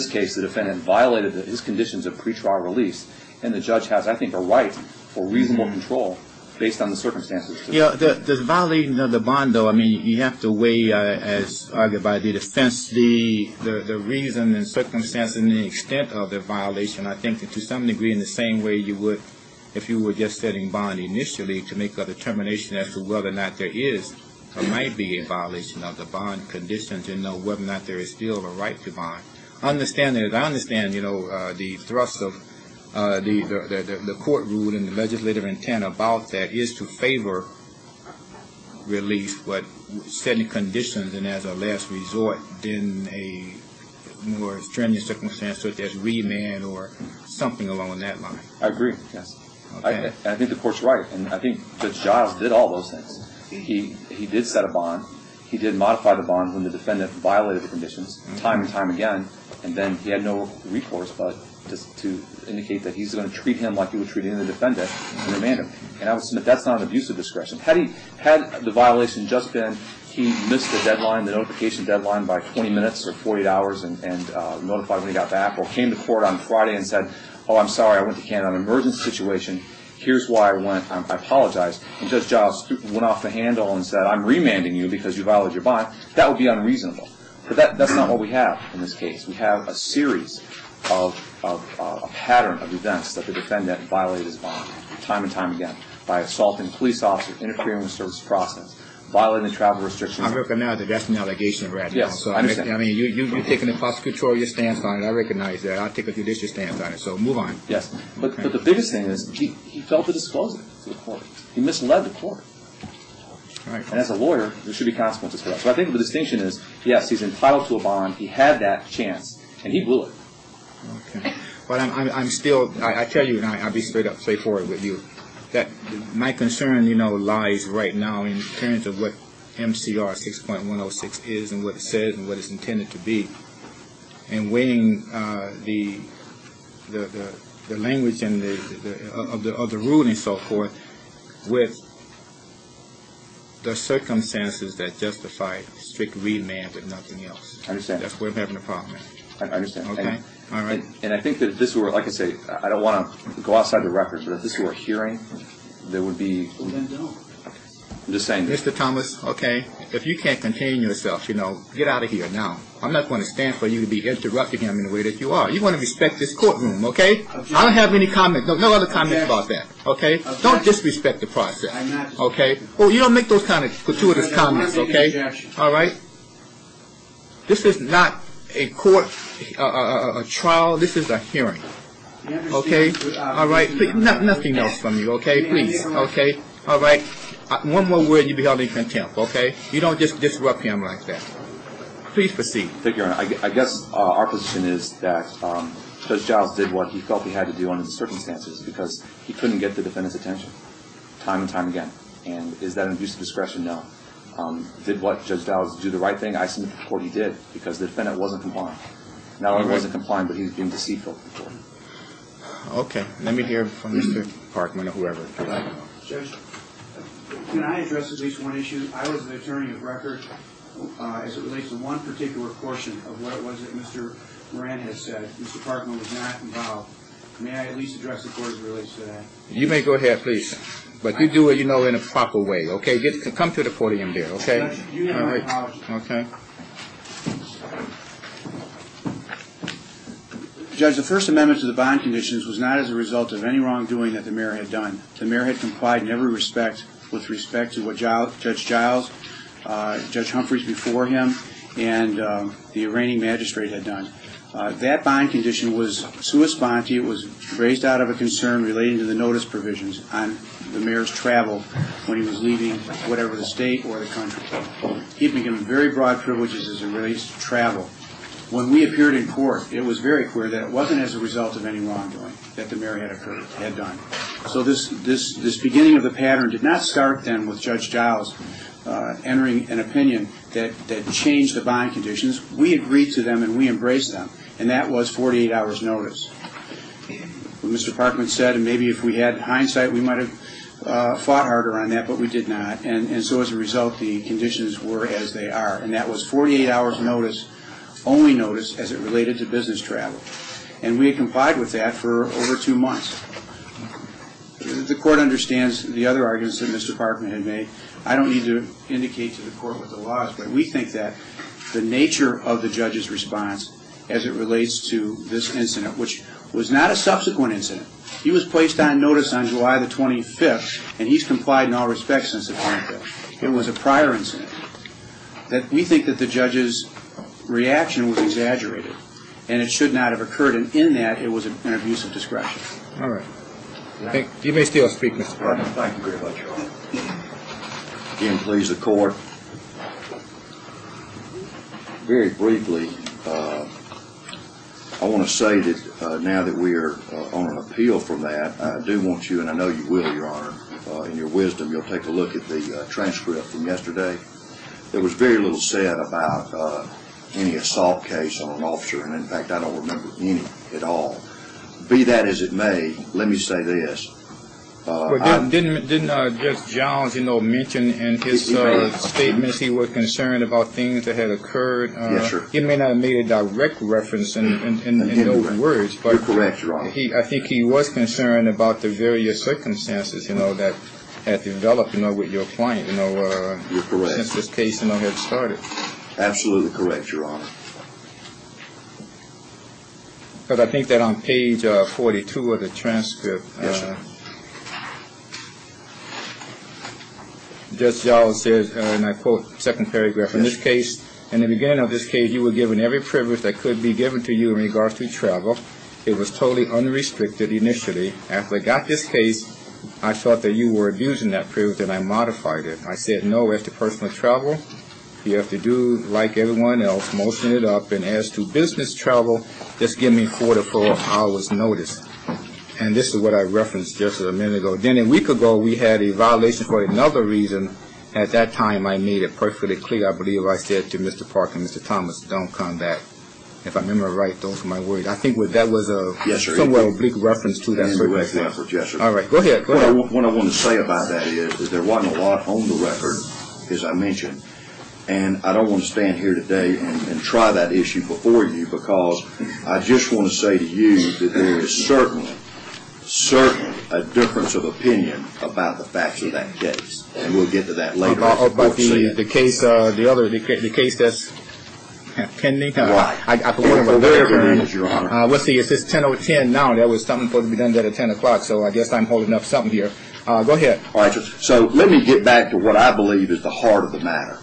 this case, the defendant violated his conditions of pretrial release, and the judge has, I think, a right for reasonable mm-hmm. control based on the circumstances. Yeah, the violation of the bond, though, I mean, you have to weigh, uh, as argued by the defense, the reason and circumstances and the extent of the violation. I think that to some degree, in the same way you would if you were just setting bond initially to make a determination as to whether or not there is or might be a violation of the bond conditions and know whether or not there is still a right to bond. I understand, you know, uh, the thrust of uh, the the the court rule and the legislative intent about that is to favor release, but setting conditions and as a last resort, then a more strenuous circumstance such as remand or something along that line. I agree, yes. I I think the court's right, and I think Judge Giles did all those things. He, He did set a bond. He did modify the bond when the defendant violated the conditions mm-hmm. time and time again, and then he had no recourse but just to indicate that he's going to treat him like he would treat any other defendant and remand him. And I would submit that's not an abuse of discretion. Had the violation just been he missed the deadline, the notification deadline by 20 minutes or 48 hours and uh, notified when he got back or came to court on Friday and said, oh, I'm sorry, I went to Canada on an emergency situation. Here's why I went. I apologize. And Judge Giles went off the handle and said, I'm remanding you because you violated your bond. That would be unreasonable. But that's not what we have in this case. We have a series of of uh, a pattern of events that the defendant violated his bond time and time again by assaulting a police officer, interfering with service process, violating the travel restrictions. I recognize that that's an allegation right now. Yes, I understand. I mean, you're taking a prosecutorial stance on it. I recognize that. I'll take a judicial stance on it. So move on. Yes. But but the biggest thing is he, he failed to disclose it to the court. He misled the court. And as a lawyer, there should be consequences for that. So I think the distinction is, yes, he's entitled to a bond. He had that chance, and he blew it. Okay. But I'm I'm still, I tell you, and I'll be straight up, straightforward with you, that my concern, you know, lies right now in terms of what MCR 6.106 is and what it says and what it's intended to be. And weighing uh, the the the language and the of the of the rule and so forth with the circumstances that justify strict remand but nothing else. I understand. That's where I'm having a problem. I understand. Okay. All right. And I think that if this were, like I say, I don't want to go outside the record, but if this were a hearing, there would be. Well, then don't. I'm just saying. Mr. Thomas, okay, if you can't contain yourself, you know, get out of here now. I'm not going to stand for you to be interrupting him in the way that you are. You want to respect this courtroom, okay? I don't have any comments, no no other comments about that, okay? Don't disrespect the process, okay? Well, you don't make those kind of gratuitous comments, okay? All right? This is not a court, uh, uh, uh, a trial. This is a hearing, okay? All right? Nothing else from you, okay? Please, okay? All right? One more word and you'll be held in contempt, okay? You don't just disrupt him like that. Please proceed. Thank you, Your Honor. I guess uh, our position is that um, Judge Giles did what he felt he had to do under the circumstances because he couldn't get the defendant's attention time and time again. And is that an abuse of discretion? No. Um, did what Judge Giles do the right thing? I submit to the court he did because the defendant wasn't complying. Not only wasn't complying, but he was being deceitful. Okay. Let me hear from Mr. Parkman or whoever. Judge, can I address at least one issue? I was the attorney of record uh, as it relates to one particular portion of what it was that Mr. Moran has said. Mr. Parkman was not involved. May I at least address the court as it relates to that? You may go ahead, please. But you do it, you know, in a proper way, okay? Get, Come to the podium there, okay? Judge, you have my apology. Okay. Judge, the First Amendment to the bond conditions was not as a result of any wrongdoing that the mayor had done. The mayor had complied in every respect with respect to what Judge Giles, uh, Judge Humphreys before him, and uh, the arraigning magistrate had done. Uh, that bond condition was sua sponte. It was raised out of a concern relating to the notice provisions on the mayor's travel when he was leaving whatever the state or the country. He had been given very broad privileges as it relates to travel. When we appeared in court, it was very clear that it wasn't as a result of any wrongdoing that the mayor had occurred, had done. So this this beginning of the pattern did not start then with Judge Giles uh, entering an opinion that that changed the bond conditions. We agreed to them and we embraced them, and that was 48 hours' notice. What Mr. Parkman said, and maybe if we had hindsight, we might have uh, fought harder on that, but we did not. And, And so as a result, the conditions were as they are, and that was 48 hours' notice only notice as it related to business travel. And we had complied with that for over two months. The court understands the other arguments that Mr. Parkman had made. I don't need to indicate to the court what the law is, but we think that the nature of the judge's response as it relates to this incident, which was not a subsequent incident. He was placed on notice on July the 25th, and he's complied in all respects since the 25th. It was a prior incident. That we think that the judge's reaction was exaggerated, and it should not have occurred, and in that, it was an abuse of discretion. All right. Thank- You may still speak, Mr. Parkman. Thank you very much, Your Honor. Again, please, the court. Very briefly, uh, I want to say that uh, now that we are uh, on an appeal from that, I do want you, and I know you will, Your Honor, uh, in your wisdom, you'll take a look at the uh, transcript from yesterday. There was very little said about uh, any assault case on an officer, and in fact, I don't remember any at all. Be that as it may, let me say this. Uh, Well, didn't, didn't, didn't uh, Judge Jones, you know, mention in his He- uh, made- statements he was concerned about things that had occurred? Uh, Yes, sir. He may not have made a direct reference in, in, in, in Indirect. those words, but You're correct, Your Honor. he, I think he was concerned about the various circumstances, you know, that had developed, you know, with your client, you know, uh, You're correct. since this case, you know, had started. Absolutely correct, Your Honor. Because I think that on page uh, 42 of the transcript, Yes, sir. uh, Judge Giles says, uh, and I quote, second paragraph, "In this case, in the beginning of this case, you were given every privilege that could be given to you in regards to travel. It was totally unrestricted initially. After I got this case, I felt that you were abusing that privilege and I modified it. I said, no, as to personal travel, you have to do like everyone else, motion it up, and as to business travel, just give me four to four hours notice. And this is what I referenced just a minute ago. Then a week ago, we had a violation for another reason. At that time, I made it perfectly clear. I believe I said to Mr. Parker and Mr. Thomas, don't come back. If I remember right, those were my words. I think what that was a Yes, sir. somewhat oblique reference to that Indirect circumstance. reference, yes, sir. All right, go ahead, go What I, ahead. what I want to say about that is, is there wasn't a lot on the record, as I mentioned. And I don't want to stand here today and, and try that issue before you because I just want to say to you that there is certainly, certainly a difference of opinion about the facts of that case. And we'll get to that later. About, as the about court the, said. the case, uh, the other, the ca- the case that's pending? Uh, Right. I, I forgot about Whatever it that. is, Your Honor. Uh, let's see, it's just ten oh ten now, there was something supposed to be done at ten o'clock, so I guess I'm holding up something here. Uh, go ahead. All right, so, so let me get back to what I believe is the heart of the matter.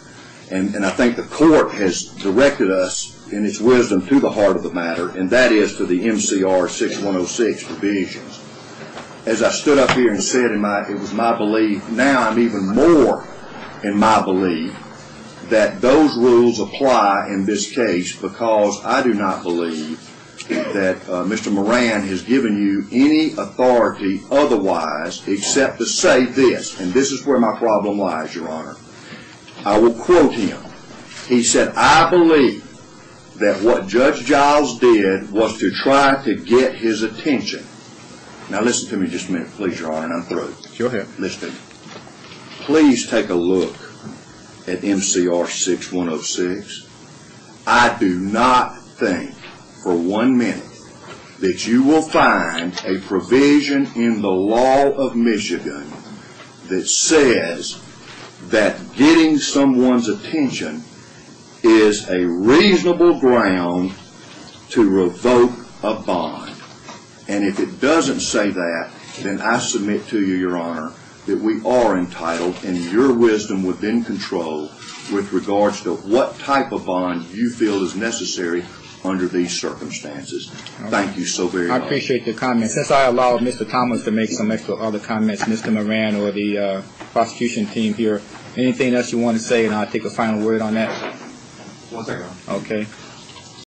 And, I think the court has directed us in its wisdom to the heart of the matter, and that is to the MCR 6106 provisions. As I stood up here and said in my, it was my belief, now I'm even more in my belief that those rules apply in this case because I do not believe that uh, Mr. Moran has given you any authority otherwise except to say this, and this is where my problem lies, Your Honor. I will quote him. He said, I believe that what Judge Giles did was to try to get his attention. Now listen to me just a minute, please, Your Honor, and I'm through. Go ahead. Listen to me. Please take a look at MCR 6106. I do not think for one minute that you will find a provision in the law of Michigan that says that getting someone's attention is a reasonable ground to revoke a bond. And if it doesn't say that, then I submit to you, Your Honor, that we are entitled, and your wisdom within control with regards to what type of bond you feel is necessary under these circumstances. Thank you so very much. I appreciate the comment. Since I allowed Mr. Thomas to make some extra other comments, Mr. Moran or the uh, prosecution team here, anything else you want to say, and I'll take a final word on that? One second. Okay.